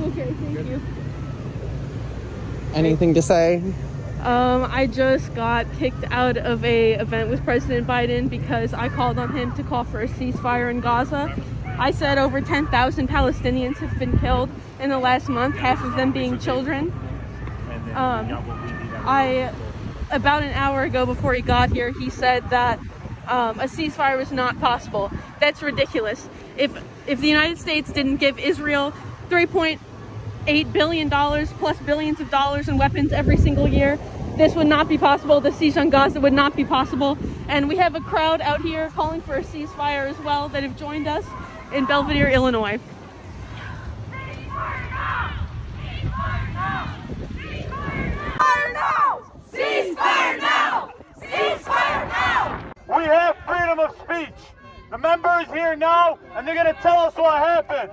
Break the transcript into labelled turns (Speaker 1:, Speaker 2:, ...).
Speaker 1: Okay, thank you.
Speaker 2: Anything to say?
Speaker 1: Um, I just got kicked out of a event with President Biden because I called on him to call for a ceasefire in Gaza. I said over 10,000 Palestinians have been killed in the last month, half of them being children. Um, I, about an hour ago before he got here, he said that um, a ceasefire was not possible. That's ridiculous. If if the United States didn't give Israel 3.8 billion dollars plus billions of dollars in weapons every single year, this would not be possible. The siege on Gaza would not be possible. And we have a crowd out here calling for a ceasefire as well that have joined us in Belvidere, Illinois.
Speaker 3: Ceasefire now. Ceasefire now. Ceasefire now.
Speaker 4: We have freedom of speech. Is here now, and they're going to tell us what happened.